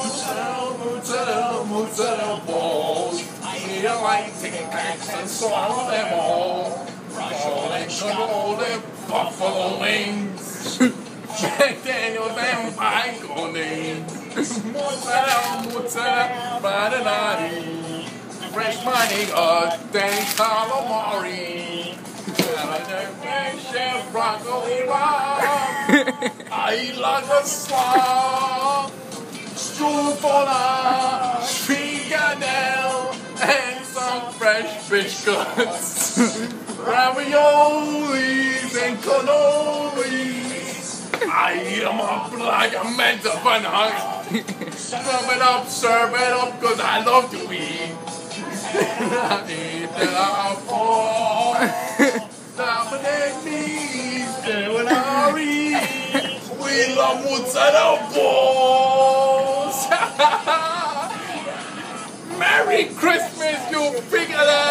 Mozzarella, mozzarella, mozzarella balls. We like to get cakes and swallow them all. Rolling cannoli, buffalo wings. Jack Daniels and macaroni. Mozzarella, mozzarella, marinati. Fresh money, uh, Danny calamari. Chef broccoli raw. I like a slab. Fresh fish. Raviolis and cannolis. I eat them up like a to banana. Serve it up, serve it up, cause I love to eat. I eat it up oh. for Dominic needs when I. We love mozzarella balls. Merry Christmas, you figure